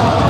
아.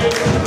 Oh